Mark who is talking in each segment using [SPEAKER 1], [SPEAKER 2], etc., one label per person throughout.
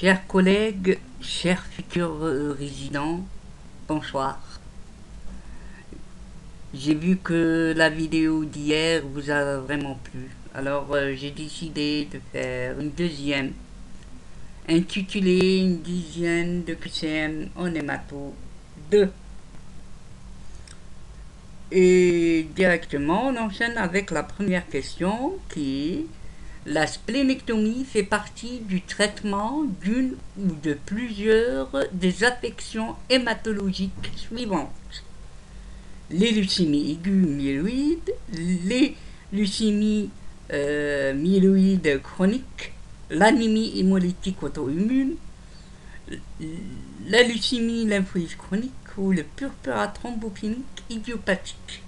[SPEAKER 1] Chers collègues, chers futurs euh, résidents, bonsoir. J'ai vu que la vidéo d'hier vous a vraiment plu. Alors euh, j'ai décidé de faire une deuxième, intitulée une dizaine de QCM en hémato 2. Et directement on enchaîne avec la première question qui est la splénectomie fait partie du traitement d'une ou de plusieurs des affections hématologiques suivantes. Les leucémies aiguës myéloïdes, les leucémies euh, chroniques, l'anémie hémolytique auto-immune, la leucémie lymphoïde chronique ou le purpura thrombopénique idiopathique.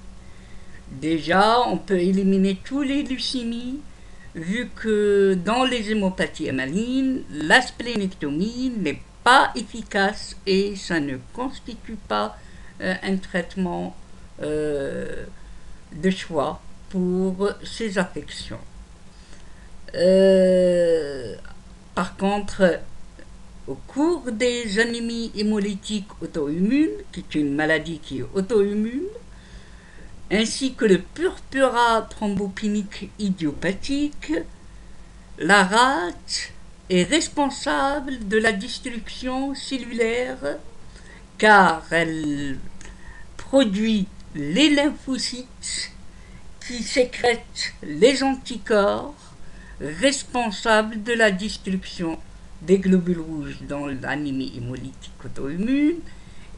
[SPEAKER 1] Déjà, on peut éliminer tous les leucémies vu que dans les hémopathies amalines, la splénectomie n'est pas efficace et ça ne constitue pas euh, un traitement euh, de choix pour ces affections. Euh, par contre, au cours des anémies hémolytiques auto-immunes, qui est une maladie qui est auto-immune, ainsi que le purpura thrombopénique idiopathique, la rate est responsable de la destruction cellulaire car elle produit les lymphocytes qui sécrètent les anticorps responsables de la destruction des globules rouges dans l'anémie hémolytique auto-immune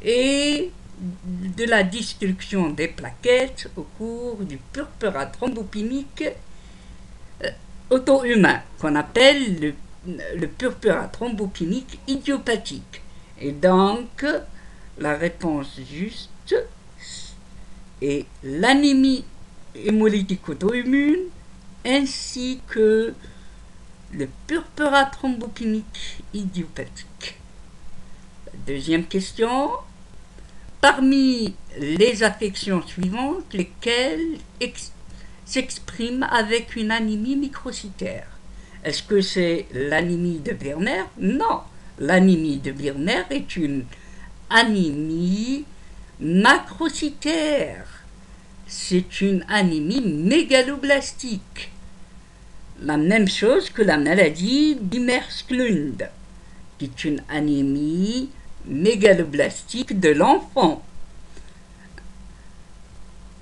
[SPEAKER 1] et de la destruction des plaquettes au cours du purpura thrombopénique euh, auto-humain, qu'on appelle le, le purpura thrombopénique idiopathique. Et donc, la réponse juste est l'anémie hémolytique auto-immune ainsi que le purpura thrombopénique idiopathique. Deuxième question, Parmi les affections suivantes, lesquelles s'expriment avec une anémie microcytaire Est-ce que c'est l'anémie de Werner Non. L'anémie de Werner est une anémie macrocytaire. C'est une anémie mégaloblastique. La même chose que la maladie d'Immersklund, qui est une anémie mégaloblastique de l'enfant.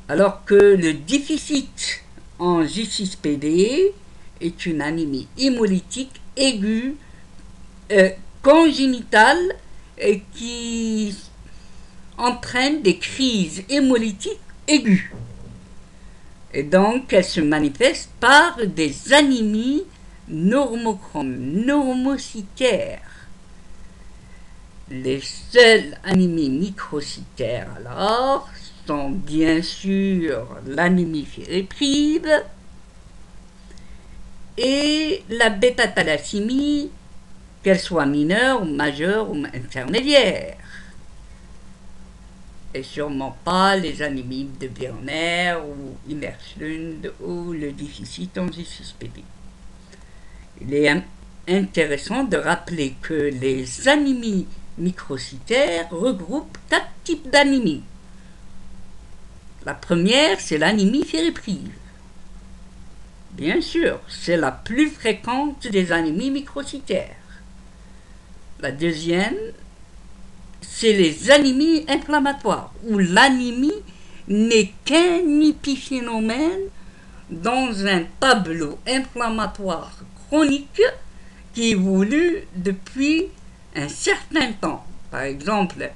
[SPEAKER 1] Alors que le déficit en G6PD est une anémie hémolytique aiguë, euh, congénitale, et qui entraîne des crises hémolytiques aiguës. Et donc, elle se manifeste par des anémies normocytaires. Les seuls anémies microcytaires alors sont bien sûr l'anémie féréprive et la bêta-thalassémie, qu'elle soit mineure, majeure ou intermédiaire. Et sûrement pas les anémies de Werner ou Immerslund ou le déficit en GCSPD. Il est intéressant de rappeler que les anémies microcytaire regroupe quatre types d'anémie. La première, c'est l'anémie féréprive. Bien sûr, c'est la plus fréquente des anémies microcytaires. La deuxième, c'est les anémies inflammatoires, où l'anémie n'est qu'un épiphénomène dans un tableau inflammatoire chronique qui évolue depuis un certain temps, par exemple,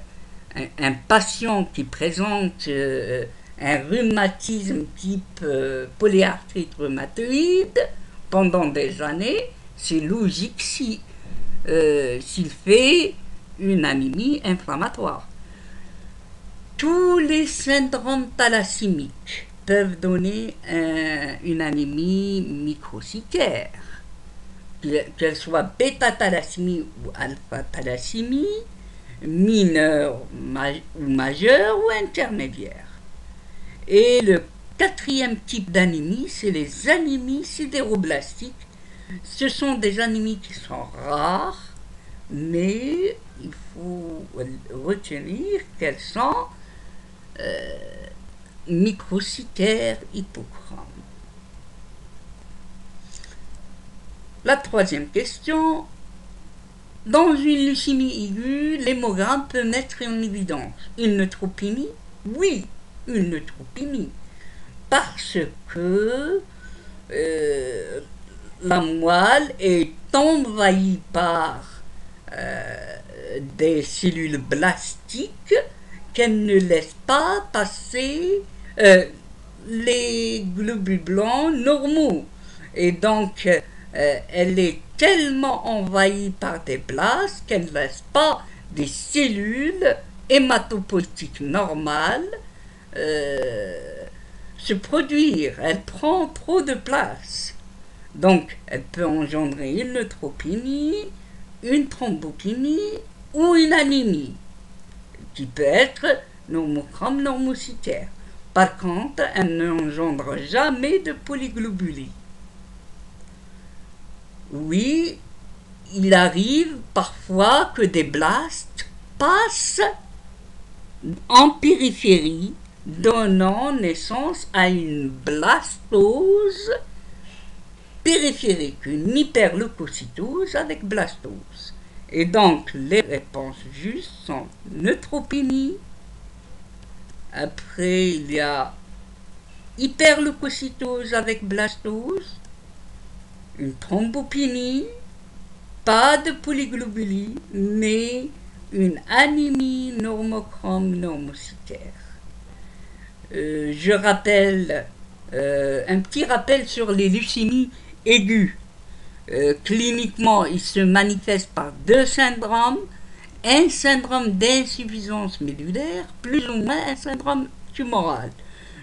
[SPEAKER 1] un, patient qui présente euh, un rhumatisme type euh, polyarthrite rhumatoïde pendant des années, c'est logique euh, s'il fait une anémie inflammatoire. Tous les syndromes thalassémiques peuvent donner une anémie microcytaire qu'elle soit bêta-thalassémie ou alpha-thalassémie, mineure ou majeure ou intermédiaire. Et le quatrième type d'anémie, c'est les anémies sidéroblastiques. Ce sont des anémies qui sont rares, mais il faut retenir qu'elles sont euh, microcytaires hypochromes. La troisième question. Dans une leucémie aiguë, l'hémogramme peut mettre en évidence une neutropénie Oui, une neutropénie. Parce que euh, la moelle est envahie par euh, des cellules blastiques qu'elle ne laisse pas passer euh, les globules blancs normaux. Et donc, euh, elle est tellement envahie par des blastes qu'elle ne laisse pas des cellules hématopoïtiques normales euh, se produire. Elle prend trop de place. Donc, elle peut engendrer une neutropénie, une thrombopénie ou une anémie, qui peut être normochrome normocytaire. Par contre, elle n'engendre jamais de polyglobulie. Oui, il arrive parfois que des blastes passent en périphérie, donnant naissance à une blastose périphérique, une hyperleucocytose avec blastose. Et donc, les réponses justes sont neutropénie. Après, il y a hyperleucocytose avec blastose une thrombopénie, pas de polyglobulie, mais une anémie normochrome normocytaire. Euh, je rappelle euh, un petit rappel sur les leucémies aiguës. Euh, cliniquement, ils se manifestent par deux syndromes. Un syndrome d'insuffisance médulaire, plus ou moins un syndrome tumoral.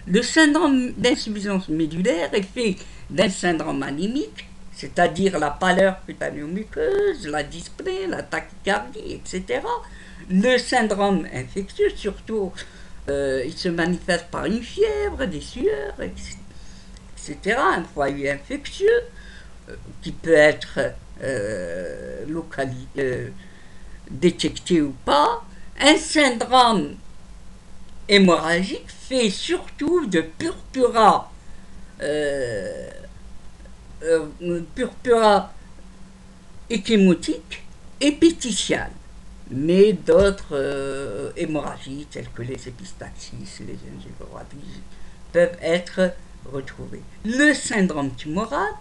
[SPEAKER 1] Le syndrome d'insuffisance médulaire est fait d'un syndrome anémique c'est-à-dire la pâleur cutanéo-muqueuse, la dyspnée, la tachycardie, etc. Le syndrome infectieux, surtout, euh, il se manifeste par une fièvre, des sueurs, etc. Un foyer infectieux euh, qui peut être euh, détecté ou pas. Un syndrome hémorragique fait surtout de purpura purpura échymotique et mais d'autres euh, hémorragies telles que les épistaxis, les gingivorapies peuvent être retrouvées. Le syndrome tumoral,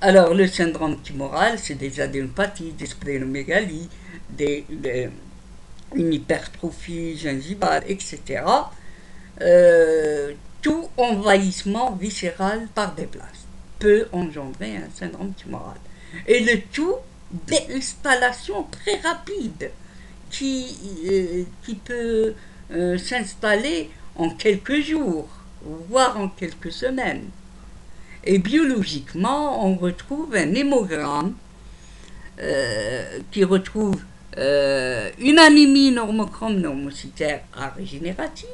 [SPEAKER 1] alors le syndrome tumoral, c'est des adénopathies, des splénomégalies, des, une hypertrophie gingivale, etc. Euh, tout envahissement viscéral par des places peut engendrer un syndrome tumoral. Et le tout d'installation très rapide qui, euh, qui peut euh, s'installer en quelques jours, voire en quelques semaines. Et biologiquement, on retrouve un hémogramme euh, qui retrouve une anémie normochrome normocytaire à régénérative,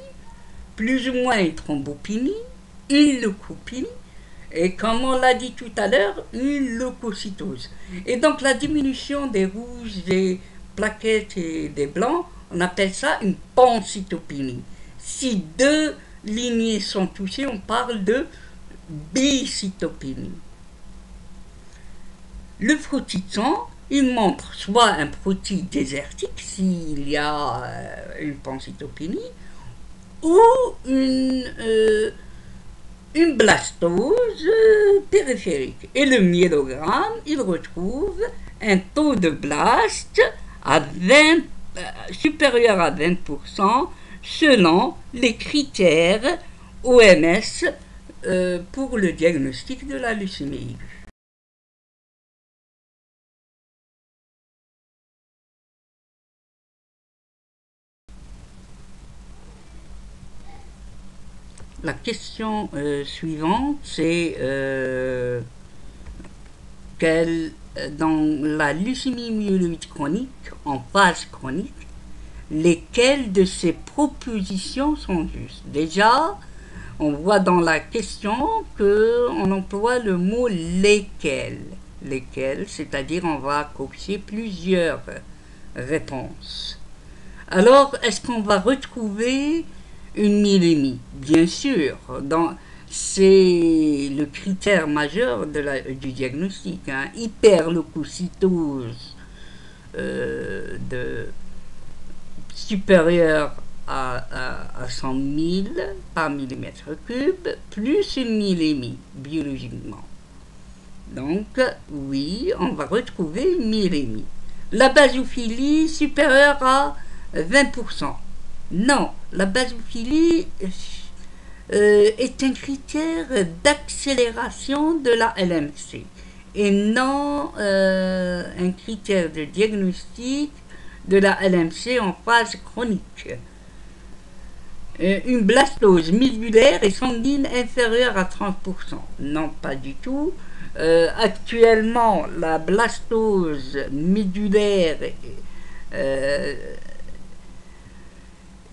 [SPEAKER 1] plus ou moins une thrombopénie, une leucopénie, et comme on l'a dit tout à l'heure, une leucocytose. Et donc la diminution des rouges, des plaquettes et des blancs, on appelle ça une pancytopénie. Si deux lignées sont touchées, on parle de bicytopénie. Le frottis il montre soit un frottis désertique s'il y a euh, une pancytopénie, ou une euh, une blastose périphérique. Et le myélogramme, il retrouve un taux de blast à 20, euh, supérieur à 20% selon les critères OMS euh, pour le diagnostic de la leucémie La question euh, suivante, c'est euh, dans la leucémie myéloïde chronique, en phase chronique, lesquelles de ces propositions sont justes? Déjà, on voit dans la question qu'on emploie le mot lesquelles. lesquelles, c'est-à-dire on va cocher plusieurs réponses. Alors, est-ce qu'on va retrouver une myélémie Bien sûr, c'est le critère majeur du diagnostic. Hein. Hyperleucocytose euh, de, supérieure à, à, 100 000 par millimètre cube, plus une myélémie biologiquement. Donc, oui, on va retrouver une myélémie. La basophilie supérieure à 20%. Non, la basophilie euh, est un critère d'accélération de la LMC et non euh, un critère de diagnostic de la LMC en phase chronique. Euh, une blastose médulaire et sanguine inférieure à 30%. Non, pas du tout. Actuellement, la blastose médulaire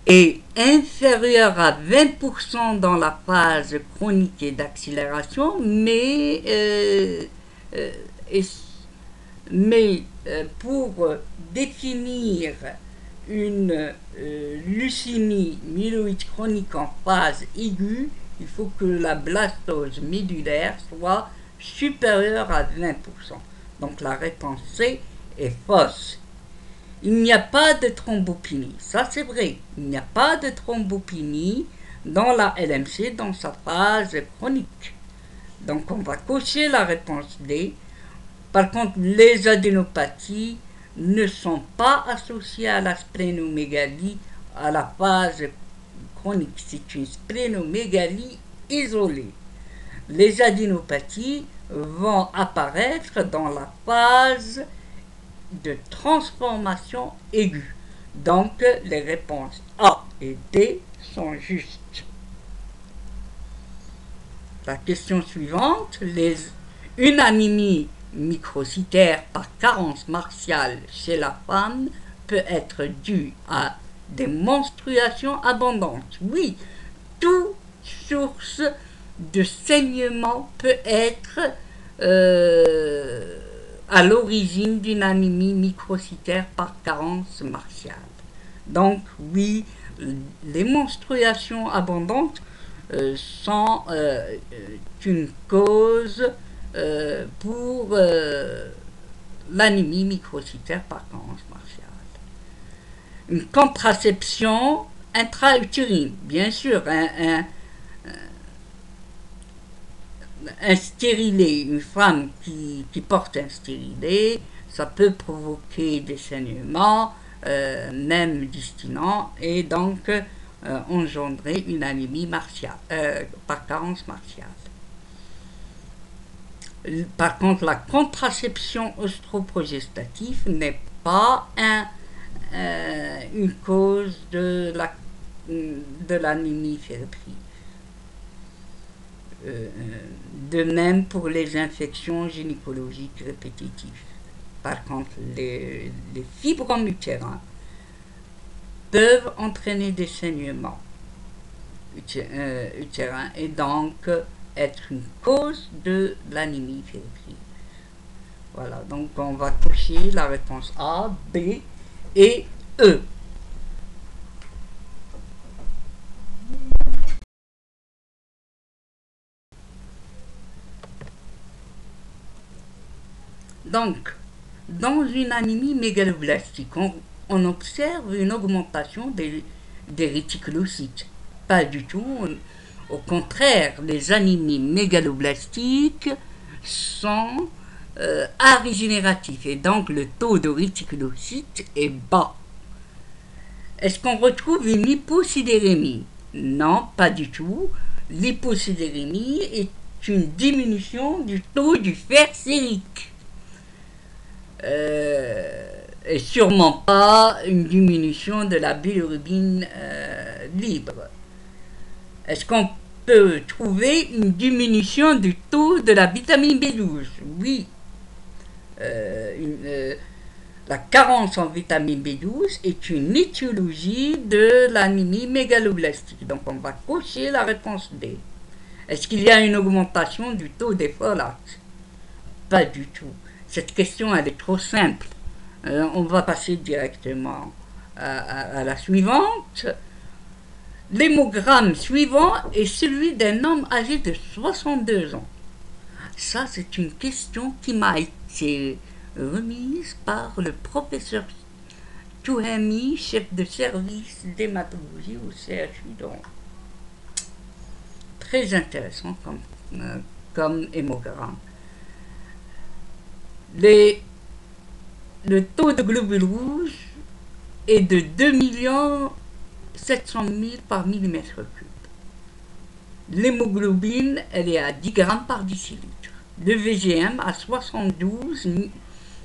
[SPEAKER 1] est inférieure à 20% dans la phase chronique et d'accélération, mais, mais pour définir une leucémie myéloïde chronique en phase aiguë, il faut que la blastose médulaire soit supérieure à 20%. Donc la réponse C est fausse. Il n'y a pas de thrombopénie. Ça c'est vrai. Il n'y a pas de thrombopénie dans la LMC dans sa phase chronique. Donc on va cocher la réponse D. Par contre, les adénopathies ne sont pas associées à la splénomégalie à la phase chronique. C'est une splénomégalie isolée. Les adénopathies vont apparaître dans la phase de transformation aiguë. Donc les réponses A et D sont justes. La question suivante, les, une anémie microcytaire par carence martiale chez la femme peut être due à des menstruations abondantes. Oui, toute source de saignement peut être euh, à l'origine d'une anémie microcytaire par carence martiale. Donc oui, les menstruations abondantes euh, sont euh, une cause pour l'anémie microcytaire par carence martiale. Une contraception intra-utérine, bien sûr, stérilet, une femme qui, porte un stérilet, ça peut provoquer des saignements, euh, même distinents, et donc euh, engendrer une anémie martiale, euh, par carence martiale. Par contre, la contraception ostroprogestative n'est pas un, une cause de l'anémie la, de. Euh, de même pour les infections gynécologiques répétitives. Par contre, les, fibromes utérins peuvent entraîner des saignements euh, utérins et donc être une cause de l'anémie fébrile. Voilà, donc on va toucher la réponse A, B et E. Donc, dans une anémie mégaloblastique, on, observe une augmentation des, réticulocytes. Pas du tout. au contraire, les anémies mégaloblastiques sont euh, arégénératifs et donc le taux de réticulocytes est bas. Est-ce qu'on retrouve une hyposidérémie? Non, pas du tout. L'hyposidérémie est une diminution du taux du fer sérique. Euh, et sûrement pas une diminution de la bilirubine euh, libre. Est-ce qu'on peut trouver une diminution du taux de la vitamine B12 Oui. Euh, la carence en vitamine B12 est une étiologie de l'anémie mégaloblastique. Donc on va cocher la réponse D. Est-ce qu'il y a une augmentation du taux des folates Pas du tout. Cette question, elle est trop simple. Euh, on va passer directement à, la suivante. L'hémogramme suivant est celui d'un homme âgé de 62 ans. Ça, c'est une question qui m'a été remise par le professeur Touhami, chef de service d'hématologie au CHU. Donc, très intéressant comme, euh, comme hémogramme. Le taux de globules rouges est de 2 700 000 par millimètre cube. L'hémoglobine, elle est à 10 grammes par décilitre. Le VGM à 72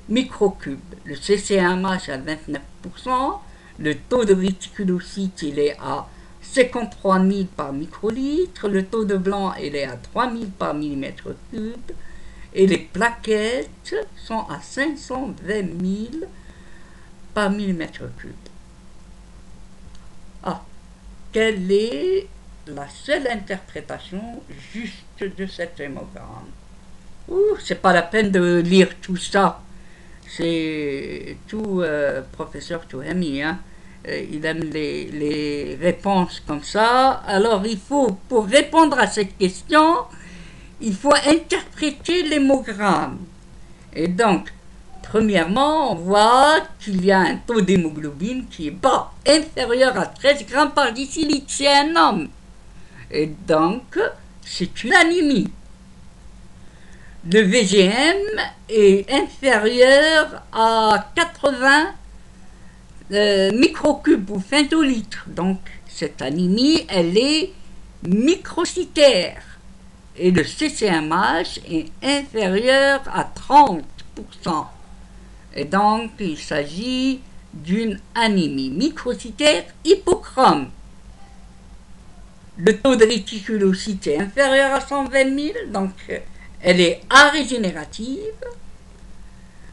[SPEAKER 1] microcubes. Le CCMH à 29%. Le taux de réticulocyte, il est à 53 000 par microlitre. Le taux de blanc, il est à 3 000 par millimètre cube. Et les plaquettes sont à 520 000 par millimètre cube. Ah, quelle est la seule interprétation juste de cet hémogramme? Ouh, c'est pas la peine de lire tout ça. C'est tout euh, professeur Touhemi, hein. Euh, il aime les, les réponses comme ça. Alors il faut, pour répondre à cette question, il faut interpréter l'hémogramme. Et donc, Premièrement, on voit qu'il y a un taux d'hémoglobine qui est bas, inférieur à 13 grammes par décilitre chez un homme. Et donc, c'est une anémie. Le VGM est inférieur à 80 euh, microcubes ou femtolitres. Donc, cette anémie, elle est microcytaire. Et le CCMH est inférieur à 30%. Et donc, il s'agit d'une anémie microcytaire hypochrome. Le taux de réticulocyte est inférieur à 120 000, donc elle est arégénérative.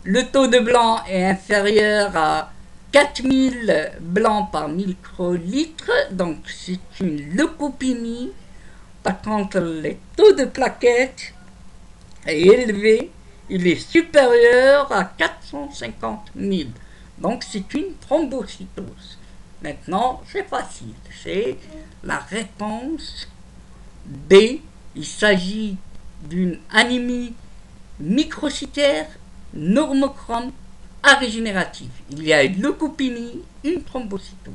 [SPEAKER 1] Le taux de blanc est inférieur à 4000 blancs par microlitre, donc c'est une leucopémie. Contre, le taux de plaquettes est élevé il est supérieur à 450 000. Donc c'est une thrombocytose. Maintenant, c'est facile. C'est la réponse B. Il s'agit d'une anémie microcytaire normochrome arégénérative. Il y a une leucopénie, une thrombocytose.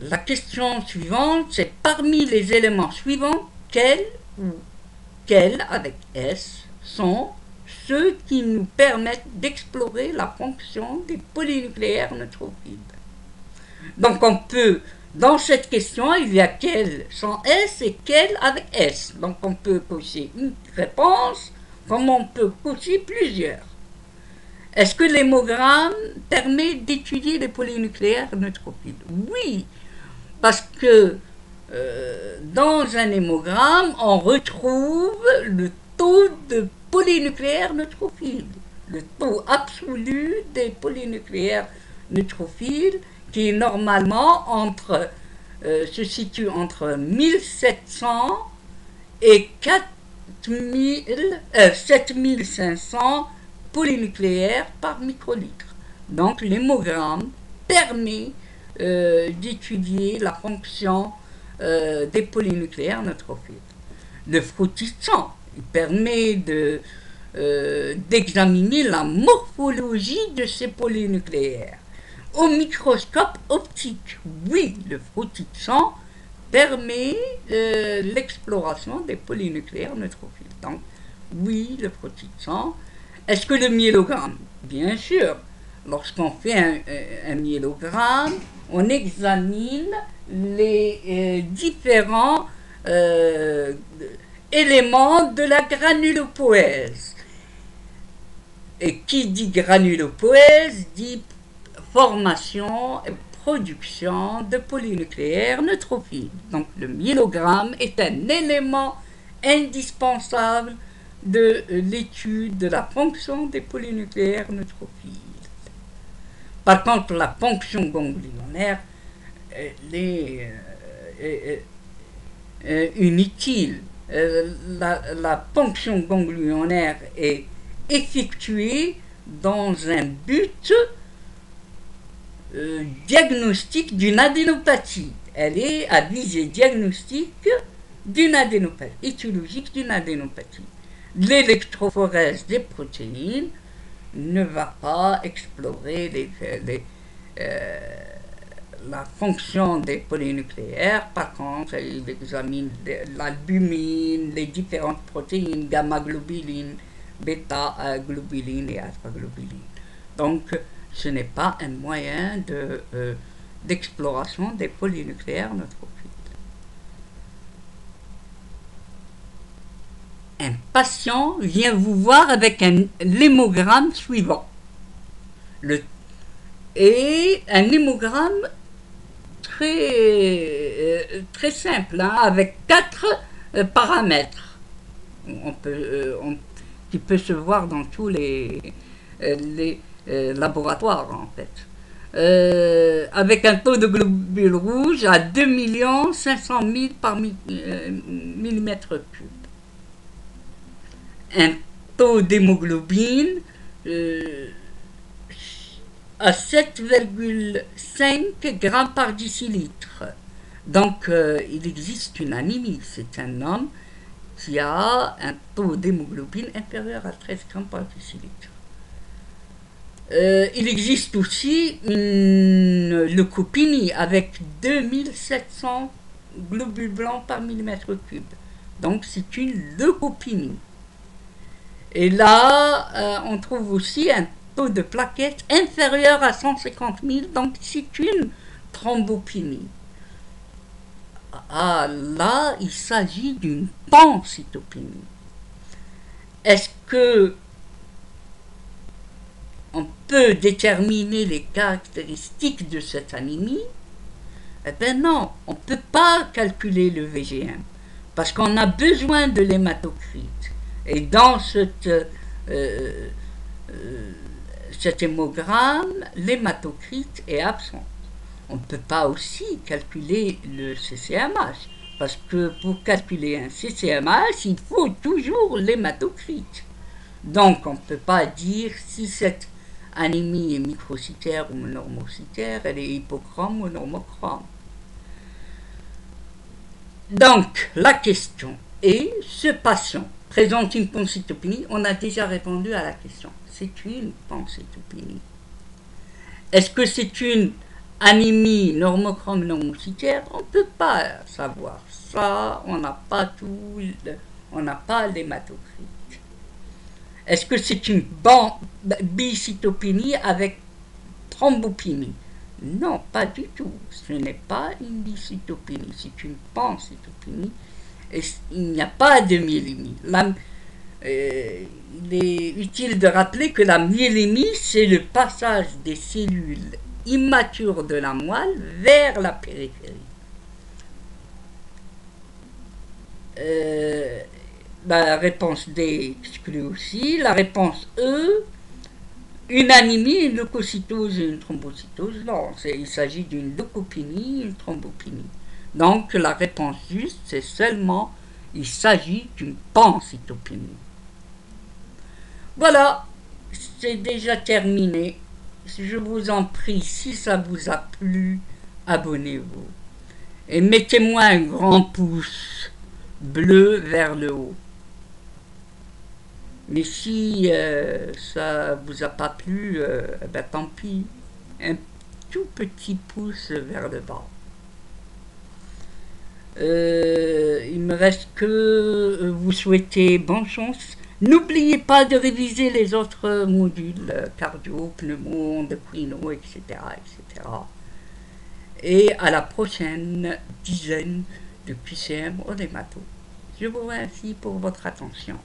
[SPEAKER 1] La question suivante, c'est parmi les éléments suivants, quel ou quels, avec S, sont ceux qui nous permettent d'explorer la fonction des polynucléaires neutrophiles. Donc on peut, dans cette question, il y a quels sans S et quels avec S. Donc on peut cocher une réponse comme on peut cocher plusieurs. Est-ce que l'hémogramme permet d'étudier les polynucléaires neutrophiles Oui, parce que euh, dans un hémogramme, on retrouve le taux de polynucléaires neutrophiles, le taux absolu des polynucléaires neutrophiles qui normalement euh, se situe entre 1700 et 4000, 7500 euh, polynucléaires par microlitre. Donc l'hémogramme permet d'étudier la fonction euh, des polynucléaires neutrophiles. Le frottis il permet euh, d'examiner la morphologie de ces polynucléaires. Au microscope optique, oui, le frottis sang permet euh, l'exploration des polynucléaires neutrophiles. Donc, oui, le frottis sang. Est-ce que le myélogramme? Bien sûr. Lorsqu'on fait un, myélogramme, on examine les euh, différents euh, éléments de la granulopoèse. Et qui dit granulopoèse dit formation et production de polynucléaires neutrophiles. Donc le myélogramme est un élément indispensable de l'étude de la fonction des polynucléaires neutrophiles. Par contre, la fonction ganglionnaire est euh, inutile la, fonction ganglionnaire est effectuée dans un but diagnostique d'une adénopathie. Elle est à visée diagnostique d'une adénopathie, étiologique d'une adénopathie. L'électrophorèse des protéines ne va pas explorer euh, la fonction des polynucléaires. Par contre, il examine l'albumine, les différentes protéines, gamma-globuline, bêta-globuline et alpha-globuline. Donc, ce n'est pas un moyen euh, d'exploration des polynucléaires neutrophiles. Un patient vient vous voir avec un hémogramme suivant. Et un hémogramme très, euh, très simple, hein, avec quatre euh, paramètres. On peut, qui peut se voir dans tous les, les euh, laboratoire en fait. Euh, avec un taux de globules rouges à 2 500 000 par euh, millimètre cube. Un taux d'hémoglobine à 7,5 grammes par décilitre. Donc, il existe une anémie. C'est un homme qui a un taux d'hémoglobine inférieur à 13 grammes par décilitre. Euh, il existe aussi une leucopénie avec 2700 globules blancs par millimètre cube. Donc c'est une leucopénie. Et là, euh, on trouve aussi un taux de plaquettes inférieur à 150 000, donc c'est une thrombopénie. Ah, là, il s'agit d'une pancytopénie. Est-ce que on peut déterminer les caractéristiques de cette anémie, eh bien non, on ne peut pas calculer le VGM parce qu'on a besoin de l'hématocrite. Et dans euh, euh, cet hémogramme, l'hématocrite est absent. On ne peut pas aussi calculer le CCMH parce que pour calculer un CCMH, il faut toujours l'hématocrite. Donc on ne peut pas dire si cette anémie microcytaire ou normocytaire, elle est hypochrome ou normochrome. Donc, la question est, ce patient présente une pancytopénie On a déjà répondu à la question. C'est une pancytopénie. Est-ce que c'est une anémie normochrome normocytaire On ne peut pas savoir. Ça, on n'a pas tout, on n'a pas l'hématocrite. Est-ce que c'est une bicytopénie avec thrombopénie? Non, pas du tout. Ce n'est pas une bicytopénie, c'est une pancytopénie. Il n'y a pas de myélémie. Euh, il est utile de rappeler que la myélémie, c'est le passage des cellules immatures de la moelle vers la périphérie. Euh, la réponse D exclut aussi. La réponse E, une anémie, une leucocytose et une thrombocytose. Non, il s'agit d'une leucopénie, une thrombopénie. Donc la réponse juste, c'est seulement, il s'agit d'une pancytopénie. Voilà, c'est déjà terminé. Je vous en prie, si ça vous a plu, abonnez-vous. Et mettez-moi un grand pouce bleu vers le haut. Mais si euh, ça vous a pas plu, euh, ben tant pis. Un tout petit pouce vers le bas. Euh, il me reste que vous souhaiter bonne chance. N'oubliez pas de réviser les autres modules, cardio, pneumo, endocrino, etc., etc. Et à la prochaine dizaine de QCM au démato. Je vous remercie pour votre attention.